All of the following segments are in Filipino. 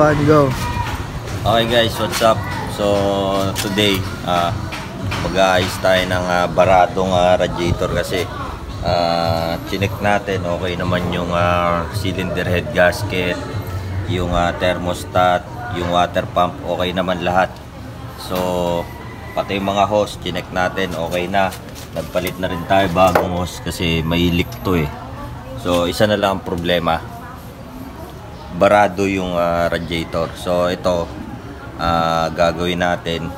One, go. Okay guys, what's up? So today, ah mag-aayos tayo ng ah, baradong ah, radiator kasi ah chinek natin okay naman yung ah, cylinder head gasket, yung ah, thermostat, yung water pump okay naman lahat. So pati yung mga hose chinek natin okay na. Nagpalit na rin tayo bagong hose kasi may leak to eh. So isa na lang ang problema, barado yung ah, radiator. So ito ah, gagawin natin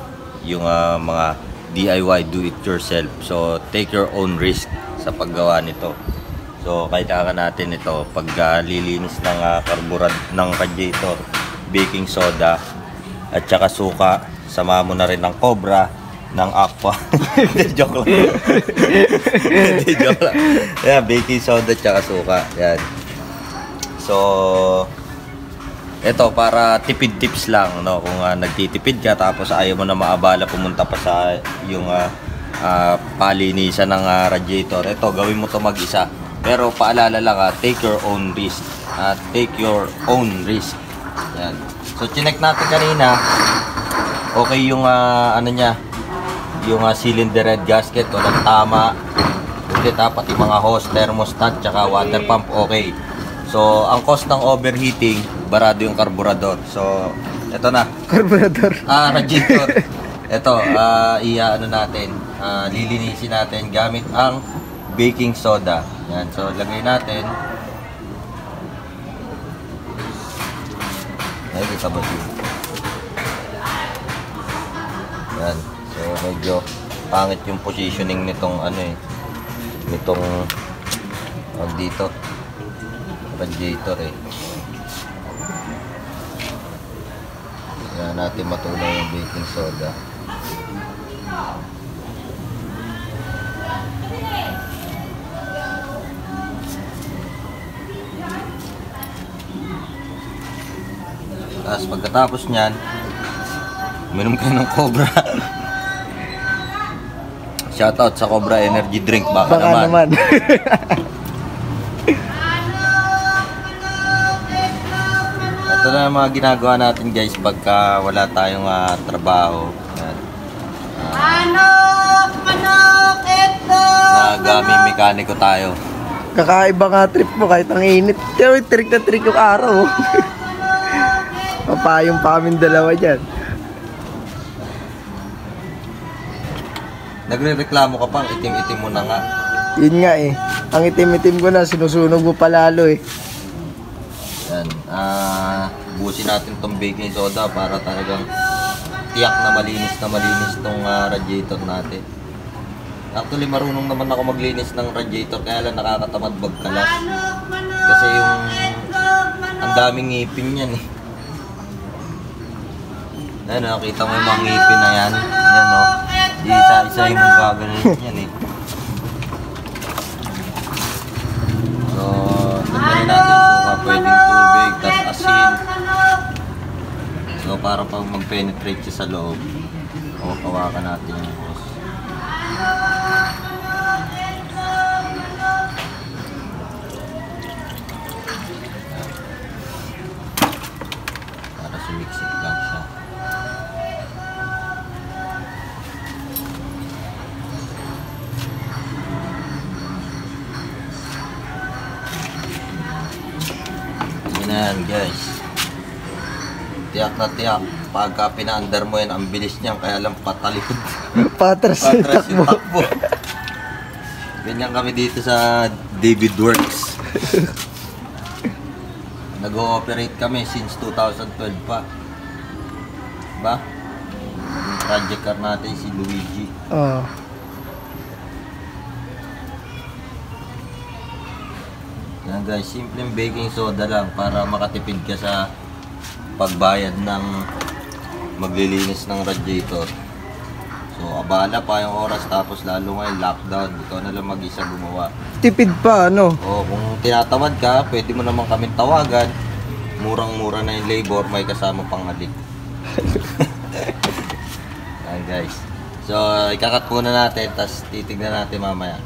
yung ah, mga DIY do it yourself. So take your own risk sa paggawa nito. So kailangan natin ito pag ah, lilinis ng uh, ng radiator, baking soda at saka suka, sama mo na rin ng cobra ng aqua. Joke lang. Joke lang. Yan, baking soda at saka suka. Yan. So, ito para tipid tips lang no kung ah, nagtitipid ka tapos ayaw mo na maabala pumunta pa sa yung ah, ah, palinisan ng ah, radiator. Ito gawin mo to mag-isa. Pero paalala lang ah, take your own risk. Ah, take your own risk. Yan. So chinek natin kanina okay yung ah, ano niya yung ah, cylinder head gasket walang tama ulit ha, pati mga hose, thermostat, tsaka water pump, okay. So, ang cause ng overheating, barado yung karburador. So, eto na. Carburetor. Ah, radiator. Ito, ah, iya-ano natin, ah, lilinisin natin gamit ang baking soda. Yan, so lagay natin. Ay, kita ba siya? Yan, so medyo pangit yung positioning nitong ano eh, nitong tawag dito, radiator eh. Natin matunaw yung baking soda. Tapos pagkatapos niyan, uminom kayo ng Cobra. Shoutout sa Cobra Energy Drink. Baka, Baka naman. naman. Ito na ang mga ginagawa natin guys pagka wala tayong ah, trabaho. Yan. Manok! Manok! Ito! Nagami mekaniko tayo. Kakaiba nga trip mo kahit ang init. Pero trick na trick yung araw. oh. Papayong pa kami dalawa dyan. Nagre-reklamo ka pang itim-itim mo na nga. Yun nga eh. Ang itim-itim ko na, sinusunog mo palalo eh. Yan. Ah, busin natin tong baking soda para talagang tiyak na malinis na malinis tong ah, radiator natin. Actually, marunong naman ako maglinis ng radiator kaya lang nakakatamad! Manok! Kasi yung ang daming ngipin yan eh. Ayan, nakita mo yung mga ngipin na yan. Yan o. Isa-isa yung gaganon yan eh. Para pag mag-penetrate sa loob, kawakan natin yung hose. Para sumiksik lang siya. Yan guys. Tiyak na tiyak. Pagka pinaandar mo yan, ang bilis niyan. Kaya lang patalikod. Patras yung Patras yung takbo. takbo. Ganyan kami dito sa David Works. Nag-ooperate kami since 2012 pa. Ba? Project car natin si Luigi. Oh. Yan guys, simpleng baking soda lang para makatipid ka sa pagbayad ng maglilinis ng radiator. So, abala pa yung oras tapos lalo ngayon lockdown. Ikaw na lang mag-isa gumawa. Tipid pa, ano? O kung tinatamad ka, pwede mo naman kami tawagan. Murang-mura na yung labor, may kasama pang halik. Yan guys. So, ikakat muna natin, tapos titignan natin mamaya.